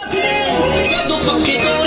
Do